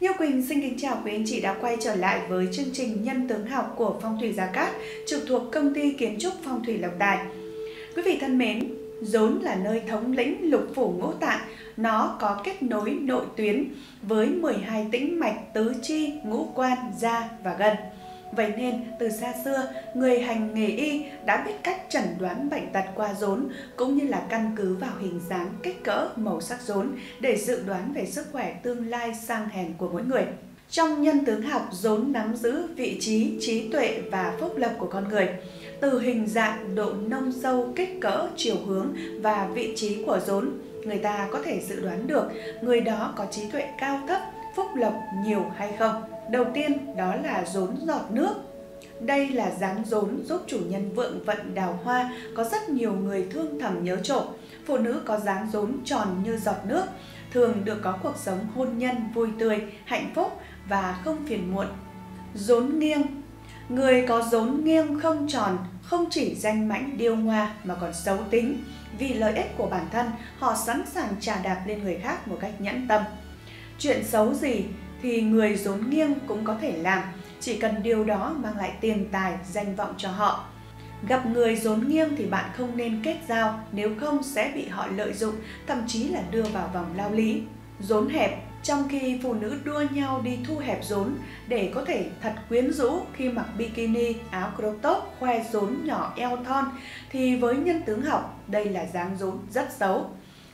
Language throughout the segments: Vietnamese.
Như Quỳnh xin kính chào quý anh chị đã quay trở lại với chương trình Nhân tướng học của Phong thủy Gia Cát, trực thuộc công ty kiến trúc Phong thủy Lộc Đài. Quý vị thân mến, Rốn là nơi thống lĩnh lục phủ ngũ tạng, nó có kết nối nội tuyến với 12 tĩnh mạch tứ chi, ngũ quan, da và gân. Vậy nên, từ xa xưa, người hành nghề y đã biết cách chẩn đoán bệnh tật qua rốn cũng như là căn cứ vào hình dáng, kích cỡ, màu sắc rốn để dự đoán về sức khỏe tương lai sang hèn của mỗi người. Trong nhân tướng học, rốn nắm giữ vị trí, trí tuệ và phúc lộc của con người. Từ hình dạng, độ nông sâu, kích cỡ, chiều hướng và vị trí của rốn, người ta có thể dự đoán được người đó có trí tuệ cao thấp, phúc lộc nhiều hay không. Đầu tiên đó là rốn giọt nước. Đây là dáng rốn giúp chủ nhân vượng vận đào hoa, có rất nhiều người thương thầm nhớ trộm. Phụ nữ có dáng rốn tròn như giọt nước, thường được có cuộc sống hôn nhân vui tươi, hạnh phúc và không phiền muộn. Rốn nghiêng Người có rốn nghiêng không tròn không chỉ danh mãnh điêu ngoa mà còn xấu tính. Vì lợi ích của bản thân, họ sẵn sàng trả đạp lên người khác một cách nhẫn tâm. Chuyện xấu gì thì người rốn nghiêng cũng có thể làm, chỉ cần điều đó mang lại tiền tài, danh vọng cho họ. Gặp người rốn nghiêng thì bạn không nên kết giao, nếu không sẽ bị họ lợi dụng, thậm chí là đưa vào vòng lao lý. Rốn hẹp trong khi phụ nữ đua nhau đi thu hẹp rốn để có thể thật quyến rũ khi mặc bikini, áo crop top, khoe rốn nhỏ eo thon thì với nhân tướng học đây là dáng rốn rất xấu.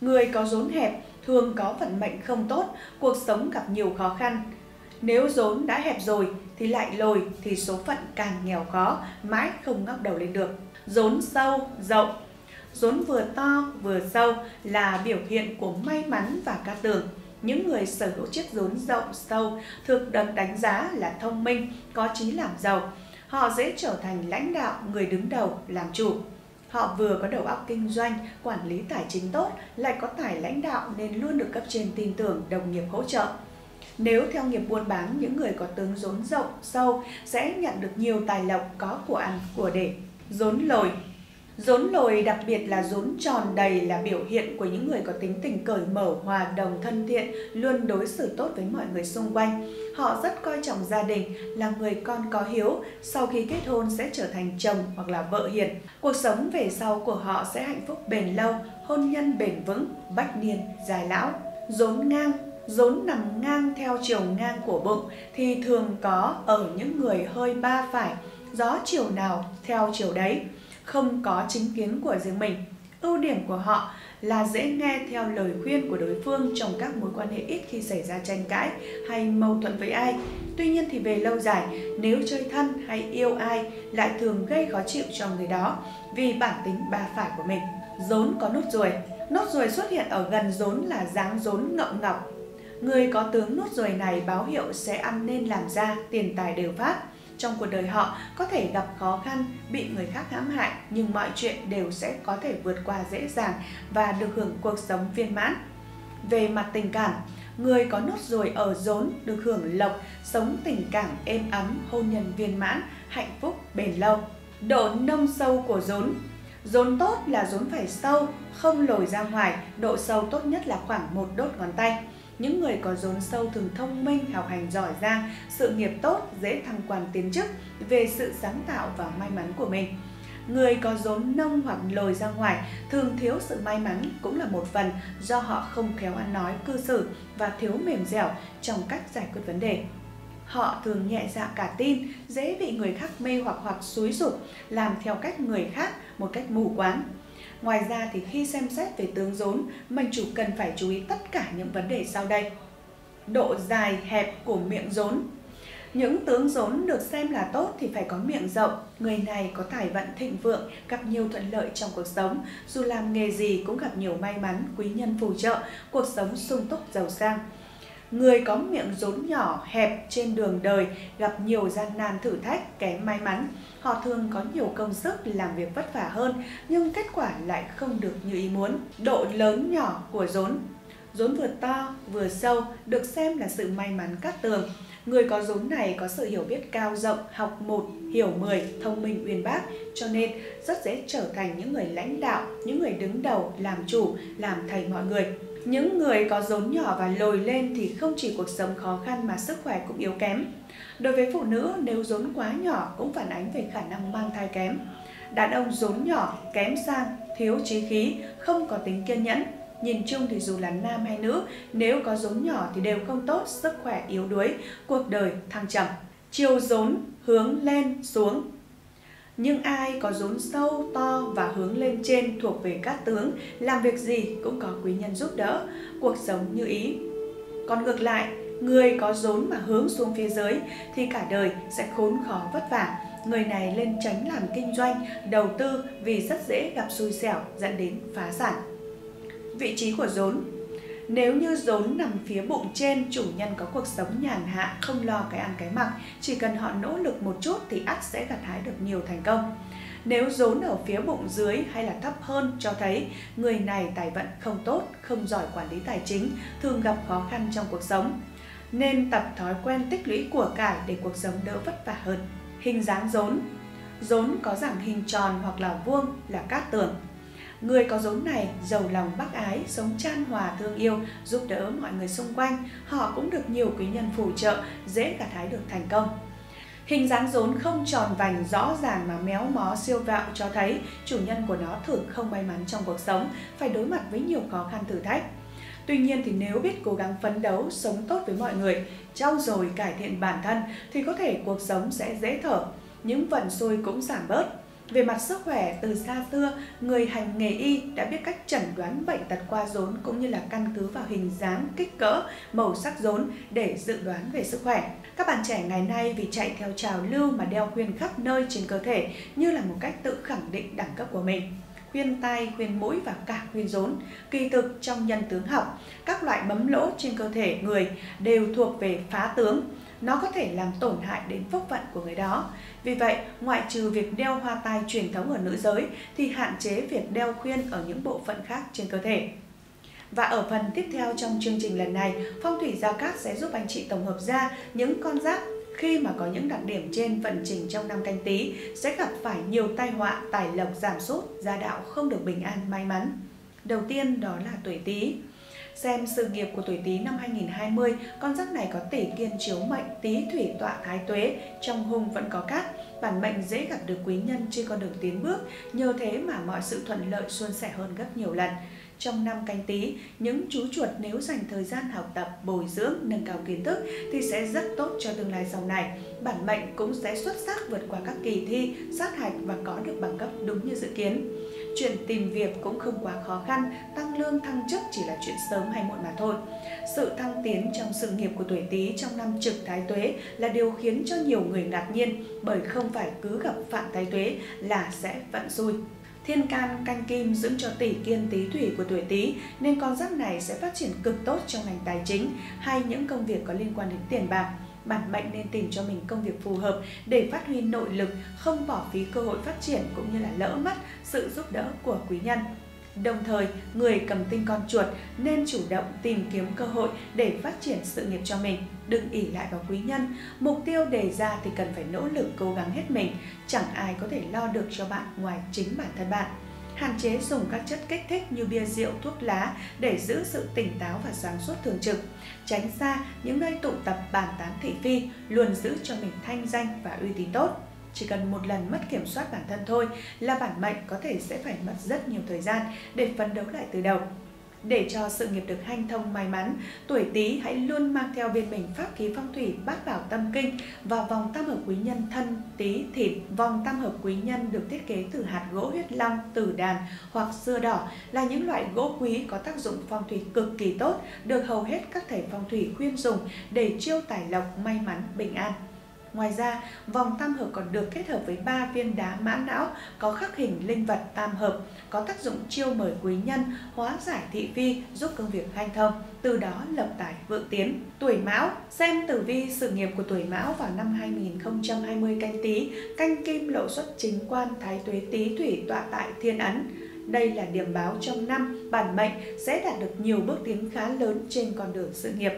Người có rốn hẹp thường có vận mệnh không tốt, cuộc sống gặp nhiều khó khăn. Nếu rốn đã hẹp rồi thì lại lồi thì số phận càng nghèo khó, mãi không ngóc đầu lên được. Rốn sâu, rộng Rốn vừa to vừa sâu là biểu hiện của may mắn và ca tường. Những người sở hữu chiếc rốn rộng sâu thường được đánh giá là thông minh, có trí làm giàu. Họ dễ trở thành lãnh đạo, người đứng đầu, làm chủ. Họ vừa có đầu óc kinh doanh, quản lý tài chính tốt, lại có tài lãnh đạo nên luôn được cấp trên tin tưởng, đồng nghiệp hỗ trợ. Nếu theo nghiệp buôn bán, những người có tướng rốn rộng, sâu sẽ nhận được nhiều tài lộc có của ăn, của để. Rốn lồi Rốn lồi đặc biệt là rốn tròn đầy là biểu hiện của những người có tính tình cởi mở, hòa đồng, thân thiện, luôn đối xử tốt với mọi người xung quanh. Họ rất coi trọng gia đình, là người con có hiếu, sau khi kết hôn sẽ trở thành chồng hoặc là vợ hiền. Cuộc sống về sau của họ sẽ hạnh phúc bền lâu, hôn nhân bền vững, bách niên, dài lão. Rốn ngang rốn nằm ngang theo chiều ngang của bụng thì thường có ở những người hơi ba phải, gió chiều nào theo chiều đấy không có chính kiến của riêng mình. Ưu điểm của họ là dễ nghe theo lời khuyên của đối phương trong các mối quan hệ ít khi xảy ra tranh cãi hay mâu thuẫn với ai. Tuy nhiên thì về lâu dài, nếu chơi thân hay yêu ai lại thường gây khó chịu cho người đó vì bản tính ba phải của mình. Rốn có nốt ruồi Nốt ruồi xuất hiện ở gần rốn là dáng rốn ngậm ngọc. Người có tướng nốt ruồi này báo hiệu sẽ ăn nên làm ra, tiền tài đều phát trong cuộc đời họ có thể gặp khó khăn, bị người khác hãm hại nhưng mọi chuyện đều sẽ có thể vượt qua dễ dàng và được hưởng cuộc sống viên mãn. Về mặt tình cảm, người có nốt ruồi ở rốn được hưởng lộc, sống tình cảm êm ấm, hôn nhân viên mãn, hạnh phúc bền lâu. Độ nông sâu của rốn Rốn tốt là rốn phải sâu, không lồi ra ngoài, độ sâu tốt nhất là khoảng một đốt ngón tay. Những người có rốn sâu thường thông minh, học hành giỏi giang, sự nghiệp tốt, dễ thăng quan tiến chức về sự sáng tạo và may mắn của mình. Người có rốn nông hoặc lồi ra ngoài thường thiếu sự may mắn cũng là một phần do họ không khéo ăn nói, cư xử và thiếu mềm dẻo trong cách giải quyết vấn đề. Họ thường nhẹ dạ cả tin, dễ bị người khác mê hoặc hoặc xúi dục, làm theo cách người khác một cách mù quáng. Ngoài ra thì khi xem xét về tướng rốn, mệnh chủ cần phải chú ý tất cả những vấn đề sau đây. Độ dài hẹp của miệng rốn những tướng rốn được xem là tốt thì phải có miệng rộng, người này có tài vận thịnh vượng, gặp nhiều thuận lợi trong cuộc sống, dù làm nghề gì cũng gặp nhiều may mắn, quý nhân phù trợ, cuộc sống sung túc giàu sang. Người có miệng rốn nhỏ, hẹp trên đường đời gặp nhiều gian nan thử thách, kém may mắn. Họ thường có nhiều công sức làm việc vất vả hơn, nhưng kết quả lại không được như ý muốn. Độ lớn nhỏ của rốn Rốn vừa to, vừa sâu được xem là sự may mắn cát tường. Người có rốn này có sự hiểu biết cao rộng, học một, hiểu mười, thông minh uyên bác, cho nên rất dễ trở thành những người lãnh đạo, những người đứng đầu, làm chủ, làm thầy mọi người. Những người có rốn nhỏ và lồi lên thì không chỉ cuộc sống khó khăn mà sức khỏe cũng yếu kém. Đối với phụ nữ, nếu rốn quá nhỏ cũng phản ánh về khả năng mang thai kém. Đàn ông rốn nhỏ, kém sang, thiếu trí khí, không có tính kiên nhẫn. Nhìn chung thì dù là nam hay nữ, nếu có rốn nhỏ thì đều không tốt, sức khỏe yếu đuối, cuộc đời thăng trầm. Chiều rốn hướng lên xuống nhưng ai có rốn sâu, to và hướng lên trên thuộc về các tướng, làm việc gì cũng có quý nhân giúp đỡ, cuộc sống như ý. Còn ngược lại, người có rốn mà hướng xuống phía dưới thì cả đời sẽ khốn khó vất vả. Người này lên tránh làm kinh doanh, đầu tư vì rất dễ gặp xui xẻo dẫn đến phá sản. Vị trí của rốn nếu như rốn nằm phía bụng trên, chủ nhân có cuộc sống nhàn hạ, không lo cái ăn cái mặc, chỉ cần họ nỗ lực một chút thì ắt sẽ gặt hái được nhiều thành công. Nếu rốn ở phía bụng dưới hay là thấp hơn cho thấy người này tài vận không tốt, không giỏi quản lý tài chính, thường gặp khó khăn trong cuộc sống. Nên tập thói quen tích lũy của cải để cuộc sống đỡ vất vả hơn. Hình dáng rốn Rốn có dạng hình tròn hoặc là vuông là cát tường. Người có dấu này giàu lòng bác ái, sống chan hòa thương yêu, giúp đỡ mọi người xung quanh. Họ cũng được nhiều quý nhân phù trợ, dễ gặt hái được thành công. Hình dáng rốn không tròn vành rõ ràng mà méo mó siêu vạo cho thấy chủ nhân của nó thường không may mắn trong cuộc sống, phải đối mặt với nhiều khó khăn thử thách. Tuy nhiên thì nếu biết cố gắng phấn đấu, sống tốt với mọi người, trau dồi cải thiện bản thân thì có thể cuộc sống sẽ dễ thở, những vận xui cũng giảm bớt. Về mặt sức khỏe, từ xa xưa, người hành nghề y đã biết cách chẩn đoán bệnh tật qua rốn cũng như là căn cứ vào hình dáng, kích cỡ, màu sắc rốn để dự đoán về sức khỏe. Các bạn trẻ ngày nay vì chạy theo trào lưu mà đeo khuyên khắp nơi trên cơ thể như là một cách tự khẳng định đẳng cấp của mình khuyên tai khuyên mũi và cả khuyên rốn. Kỳ thực trong nhân tướng học, các loại bấm lỗ trên cơ thể người đều thuộc về phá tướng nó có thể làm tổn hại đến phúc vận của người đó. Vì vậy, ngoại trừ việc đeo hoa tai truyền thống ở nữ giới thì hạn chế việc đeo khuyên ở những bộ phận khác trên cơ thể. Và ở phần tiếp theo trong chương trình lần này, Phong thủy Gia Cát sẽ giúp anh chị tổng hợp ra những con giáp khi mà có những đặc điểm trên vận trình trong năm canh tí sẽ gặp phải nhiều tai họa, tài lộc giảm sút, gia đạo không được bình an, may mắn. Đầu tiên đó là tuổi Tý xem sự nghiệp của tuổi Tý năm 2020, con giáp này có tỷ kiên chiếu mệnh Tý thủy tọa thái tuế, trong hung vẫn có cát, bản mệnh dễ gặp được quý nhân trên con đường tiến bước, nhờ thế mà mọi sự thuận lợi suôn sẻ hơn gấp nhiều lần. Trong năm canh tí, những chú chuột nếu dành thời gian học tập, bồi dưỡng, nâng cao kiến thức thì sẽ rất tốt cho tương lai sau này. Bản mệnh cũng sẽ xuất sắc vượt qua các kỳ thi, sát hạch và có được bằng cấp đúng như dự kiến. Chuyện tìm việc cũng không quá khó khăn, tăng lương thăng chức chỉ là chuyện sớm hay muộn mà thôi. Sự thăng tiến trong sự nghiệp của tuổi Tý trong năm trực thái tuế là điều khiến cho nhiều người ngạc nhiên bởi không phải cứ gặp phạm thái tuế là sẽ vận xui. Thiên can canh kim dưỡng cho tỷ kiên tý thủy của tuổi Tý nên con giáp này sẽ phát triển cực tốt trong ngành tài chính hay những công việc có liên quan đến tiền bạc bản mệnh nên tìm cho mình công việc phù hợp để phát huy nội lực, không bỏ phí cơ hội phát triển cũng như là lỡ mất sự giúp đỡ của quý nhân. Đồng thời, người cầm tinh con chuột nên chủ động tìm kiếm cơ hội để phát triển sự nghiệp cho mình, đừng ỉ lại vào quý nhân. Mục tiêu đề ra thì cần phải nỗ lực cố gắng hết mình, chẳng ai có thể lo được cho bạn ngoài chính bản thân bạn hạn chế dùng các chất kích thích như bia rượu, thuốc lá để giữ sự tỉnh táo và sáng suốt thường trực. Tránh xa những nơi tụ tập bàn tán thị phi, luôn giữ cho mình thanh danh và uy tín tốt. Chỉ cần một lần mất kiểm soát bản thân thôi là bản mệnh có thể sẽ phải mất rất nhiều thời gian để phấn đấu lại từ đầu. Để cho sự nghiệp được hanh thông may mắn, tuổi Tý hãy luôn mang theo bên mình pháp khí phong thủy bát bảo tâm kinh và vòng tam hợp quý nhân thân Tý thịt. Vòng tam hợp quý nhân được thiết kế từ hạt gỗ huyết long, tử đàn hoặc xưa đỏ là những loại gỗ quý có tác dụng phong thủy cực kỳ tốt, được hầu hết các thầy phong thủy khuyên dùng để chiêu tài lộc, may mắn, bình an. Ngoài ra, vòng tam hợp còn được kết hợp với ba viên đá mã não có khắc hình linh vật tam hợp, có tác dụng chiêu mời quý nhân, hóa giải thị phi, giúp công việc hanh thông, từ đó lập tài vượng tiến. Tuổi Mão, xem tử vi sự nghiệp của tuổi Mão vào năm 2020 canh tí, canh kim lộ xuất chính quan thái tuế tý thủy tọa tại thiên ấn. Đây là điểm báo trong năm bản mệnh sẽ đạt được nhiều bước tiến khá lớn trên con đường sự nghiệp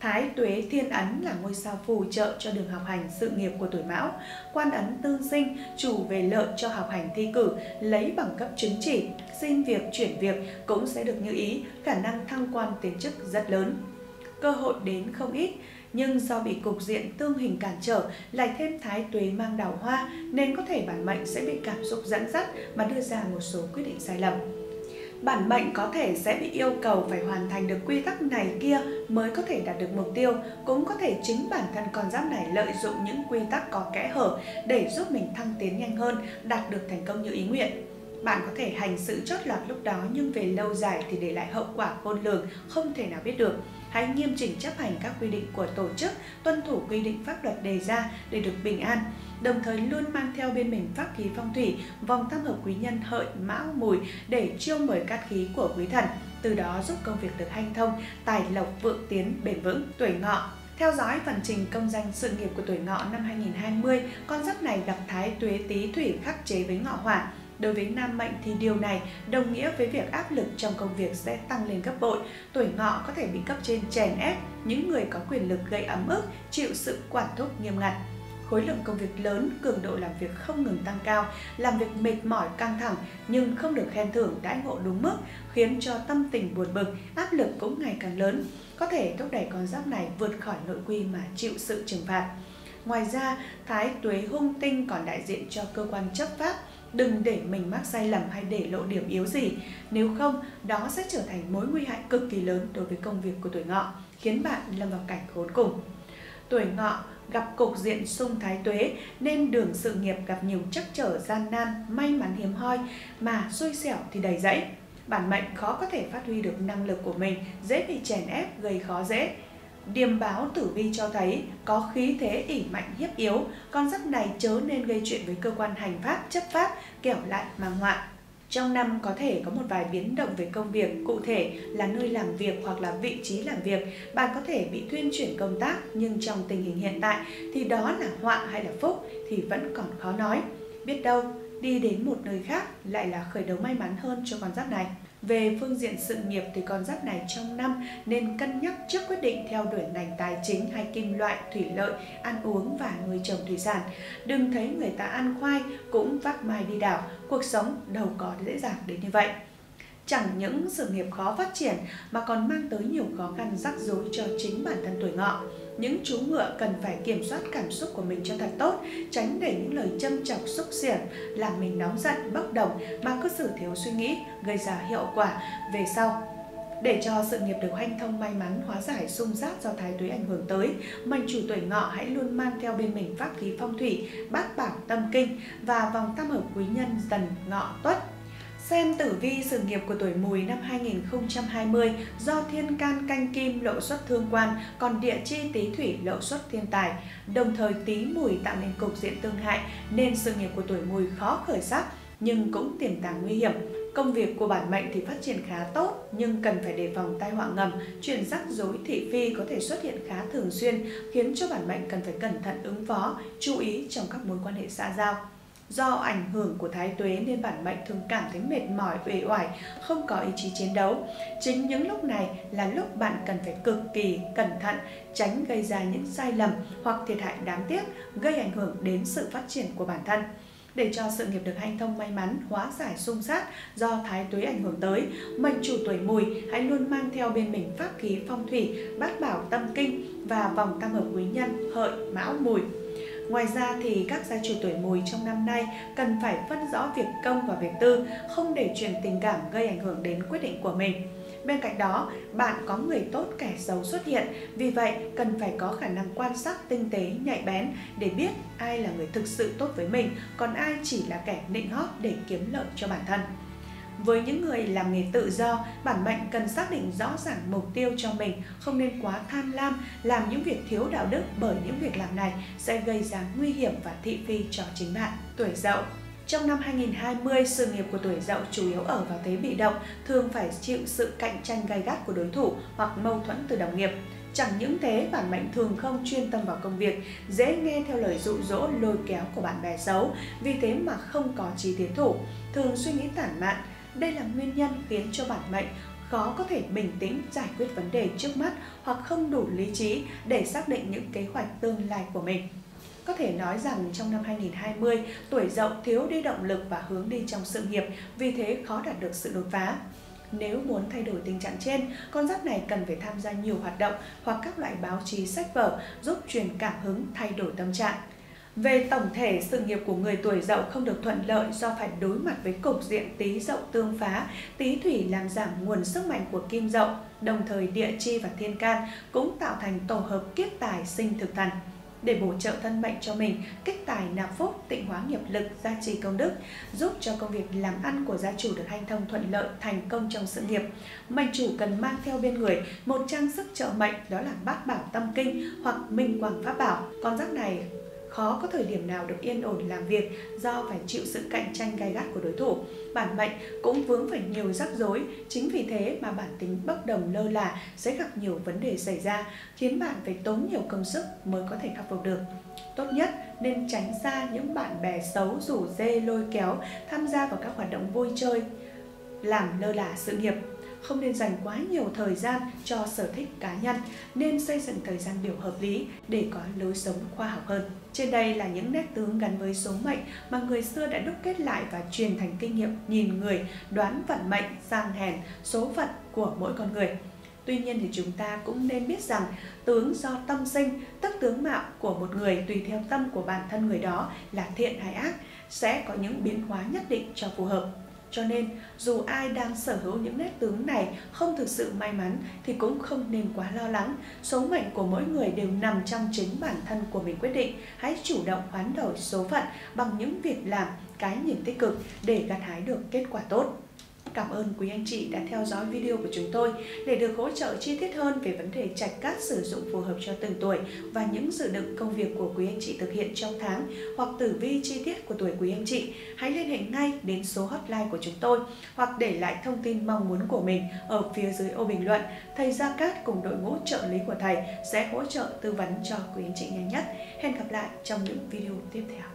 Thái Tuế Thiên Ấn là ngôi sao phù trợ cho đường học hành sự nghiệp của tuổi Mão. Quan Ấn Tương Sinh chủ về lợi cho học hành thi cử, lấy bằng cấp chứng chỉ, xin việc chuyển việc cũng sẽ được như ý, khả năng thăng quan tiến chức rất lớn. Cơ hội đến không ít, nhưng do bị cục diện tương hình cản trở, lại thêm thái tuế mang đào hoa nên có thể bản mệnh sẽ bị cảm xúc dẫn dắt mà đưa ra một số quyết định sai lầm bản mệnh có thể sẽ bị yêu cầu phải hoàn thành được quy tắc này kia mới có thể đạt được mục tiêu cũng có thể chính bản thân con giáp này lợi dụng những quy tắc có kẽ hở để giúp mình thăng tiến nhanh hơn đạt được thành công như ý nguyện bạn có thể hành sự chót lọt lúc đó nhưng về lâu dài thì để lại hậu quả khôn lường không thể nào biết được hãy nghiêm chỉnh chấp hành các quy định của tổ chức, tuân thủ quy định pháp luật đề ra để được bình an. Đồng thời luôn mang theo bên mình pháp khí phong thủy, vòng tam hợp quý nhân hợi, mão, mùi để chiêu mời cát khí của quý thần. Từ đó giúp công việc được hanh thông, tài lộc vượng tiến bền vững. Tuổi ngọ theo dõi phần trình công danh sự nghiệp của tuổi ngọ năm 2020, con giáp này gặp thái tuế tý thủy khắc chế với ngọ hỏa Đối với nam mệnh thì điều này đồng nghĩa với việc áp lực trong công việc sẽ tăng lên gấp bội. Tuổi ngọ có thể bị cấp trên chèn ép, những người có quyền lực gây ấm ức, chịu sự quản thúc nghiêm ngặt khối lượng công việc lớn, cường độ làm việc không ngừng tăng cao, làm việc mệt mỏi căng thẳng nhưng không được khen thưởng đãi ngộ đúng mức, khiến cho tâm tình buồn bực, áp lực cũng ngày càng lớn, có thể thúc đẩy con giáp này vượt khỏi nội quy mà chịu sự trừng phạt. Ngoài ra, thái tuế hung tinh còn đại diện cho cơ quan chấp pháp, Đừng để mình mắc sai lầm hay để lộ điểm yếu gì. Nếu không, đó sẽ trở thành mối nguy hại cực kỳ lớn đối với công việc của tuổi ngọ, khiến bạn lâm vào cảnh khốn cùng. Tuổi ngọ gặp cục diện xung thái tuế nên đường sự nghiệp gặp nhiều trắc trở gian nan, may mắn hiếm hoi mà xui xẻo thì đầy dẫy. Bản mệnh khó có thể phát huy được năng lực của mình, dễ bị chèn ép, gây khó dễ. Điềm báo tử vi cho thấy có khí thế ỉ mạnh hiếp yếu, con giáp này chớ nên gây chuyện với cơ quan hành pháp, chấp pháp, kẻo lại mang họa. Trong năm có thể có một vài biến động về công việc, cụ thể là nơi làm việc hoặc là vị trí làm việc. Bạn có thể bị thuyên chuyển công tác, nhưng trong tình hình hiện tại thì đó là họa hay là phúc thì vẫn còn khó nói. Biết đâu, đi đến một nơi khác lại là khởi đầu may mắn hơn cho con giáp này. Về phương diện sự nghiệp thì con giáp này trong năm nên cân nhắc trước quyết định theo đuổi ngành tài chính hay kim loại, thủy lợi, ăn uống và nuôi trồng thủy sản. Đừng thấy người ta ăn khoai cũng vác mai đi đảo, cuộc sống đâu có dễ dàng đến như vậy. Chẳng những sự nghiệp khó phát triển mà còn mang tới nhiều khó khăn rắc rối cho chính bản thân tuổi ngọ những chú ngựa cần phải kiểm soát cảm xúc của mình cho thật tốt, tránh để những lời châm chọc xúc xiển làm mình nóng giận, bốc đồng mà cứ xử thiếu suy nghĩ, gây ra hiệu quả về sau. Để cho sự nghiệp được hanh thông may mắn hóa giải xung giáp do thái tuế ảnh hưởng tới, mệnh chủ tuổi ngọ hãy luôn mang theo bên mình pháp khí phong thủy, bát bảo tâm kinh và vòng tam hợp quý nhân dần ngọ tuất Xem tử vi sự nghiệp của tuổi mùi năm 2020 do thiên can canh kim lộ xuất thương quan, còn địa chi tý thủy lộ xuất thiên tài. Đồng thời tý mùi tạo nên cục diện tương hại nên sự nghiệp của tuổi mùi khó khởi sắc nhưng cũng tiềm tàng nguy hiểm. Công việc của bản mệnh thì phát triển khá tốt nhưng cần phải đề phòng tai họa ngầm, chuyện rắc rối thị phi có thể xuất hiện khá thường xuyên khiến cho bản mệnh cần phải cẩn thận ứng phó, chú ý trong các mối quan hệ xã giao. Do ảnh hưởng của thái tuế nên bản mệnh thường cảm thấy mệt mỏi, uể oải, không có ý chí chiến đấu. Chính những lúc này là lúc bạn cần phải cực kỳ cẩn thận, tránh gây ra những sai lầm hoặc thiệt hại đáng tiếc, gây ảnh hưởng đến sự phát triển của bản thân. Để cho sự nghiệp được hanh thông may mắn, hóa giải xung sát do thái tuế ảnh hưởng tới, mệnh chủ tuổi mùi hãy luôn mang theo bên mình pháp khí phong thủy, bát bảo tâm kinh và vòng tam hợp quý nhân hợi, mão, mùi Ngoài ra thì các gia chủ tuổi mùi trong năm nay cần phải phân rõ việc công và việc tư, không để chuyện tình cảm gây ảnh hưởng đến quyết định của mình. Bên cạnh đó, bạn có người tốt kẻ xấu xuất hiện, vì vậy cần phải có khả năng quan sát tinh tế, nhạy bén để biết ai là người thực sự tốt với mình, còn ai chỉ là kẻ nịnh hót để kiếm lợi cho bản thân. Với những người làm nghề tự do, bản mệnh cần xác định rõ ràng mục tiêu cho mình, không nên quá tham lam, làm những việc thiếu đạo đức bởi những việc làm này sẽ gây ra nguy hiểm và thị phi cho chính bạn. Tuổi dậu trong năm 2020, sự nghiệp của tuổi dậu chủ yếu ở vào thế bị động, thường phải chịu sự cạnh tranh gay gắt của đối thủ hoặc mâu thuẫn từ đồng nghiệp. Chẳng những thế, bản mệnh thường không chuyên tâm vào công việc, dễ nghe theo lời dụ dỗ lôi kéo của bạn bè xấu, vì thế mà không có trí tiến thủ, thường suy nghĩ tản mạn, đây là nguyên nhân khiến cho bản mệnh khó có thể bình tĩnh giải quyết vấn đề trước mắt hoặc không đủ lý trí để xác định những kế hoạch tương lai của mình. Có thể nói rằng trong năm 2020, tuổi dậu thiếu đi động lực và hướng đi trong sự nghiệp, vì thế khó đạt được sự đột phá. Nếu muốn thay đổi tình trạng trên, con giáp này cần phải tham gia nhiều hoạt động hoặc các loại báo chí sách vở giúp truyền cảm hứng thay đổi tâm trạng. Về tổng thể, sự nghiệp của người tuổi dậu không được thuận lợi do phải đối mặt với cục diện tí dậu tương phá, tí thủy làm giảm nguồn sức mạnh của kim dậu, đồng thời địa chi và thiên can cũng tạo thành tổ hợp kiếp tài sinh thực thần để bổ trợ thân mệnh cho mình, kích tài nạp phúc, tịnh hóa nghiệp lực, gia trì công đức, giúp cho công việc làm ăn của gia chủ được hanh thông thuận lợi, thành công trong sự nghiệp. Mệnh chủ cần mang theo bên người một trang sức trợ mệnh đó là bát bảo tâm kinh hoặc minh quang pháp bảo. Con giáp này khó có thời điểm nào được yên ổn làm việc do phải chịu sự cạnh tranh gai gắt của đối thủ. Bản mệnh cũng vướng phải nhiều rắc rối, chính vì thế mà bản tính bất đồng lơ là sẽ gặp nhiều vấn đề xảy ra, khiến bạn phải tốn nhiều công sức mới có thể khắc phục được. Tốt nhất nên tránh xa những bạn bè xấu rủ dê lôi kéo tham gia vào các hoạt động vui chơi, làm lơ là sự nghiệp không nên dành quá nhiều thời gian cho sở thích cá nhân, nên xây dựng thời gian biểu hợp lý để có lối sống khoa học hơn. Trên đây là những nét tướng gắn với số mệnh mà người xưa đã đúc kết lại và truyền thành kinh nghiệm nhìn người, đoán vận mệnh, sang hèn, số phận của mỗi con người. Tuy nhiên thì chúng ta cũng nên biết rằng tướng do tâm sinh, tức tướng mạo của một người tùy theo tâm của bản thân người đó là thiện hay ác, sẽ có những biến hóa nhất định cho phù hợp. Cho nên, dù ai đang sở hữu những nét tướng này không thực sự may mắn thì cũng không nên quá lo lắng. Số mệnh của mỗi người đều nằm trong chính bản thân của mình quyết định. Hãy chủ động hoán đổi số phận bằng những việc làm, cái nhìn tích cực để gặt hái được kết quả tốt. Cảm ơn quý anh chị đã theo dõi video của chúng tôi để được hỗ trợ chi tiết hơn về vấn đề trạch cát sử dụng phù hợp cho từng tuổi và những dự định công việc của quý anh chị thực hiện trong tháng hoặc tử vi chi tiết của tuổi quý anh chị. Hãy liên hệ ngay đến số hotline của chúng tôi hoặc để lại thông tin mong muốn của mình ở phía dưới ô bình luận. Thầy Gia Cát cùng đội ngũ trợ lý của thầy sẽ hỗ trợ tư vấn cho quý anh chị nhanh nhất. Hẹn gặp lại trong những video tiếp theo.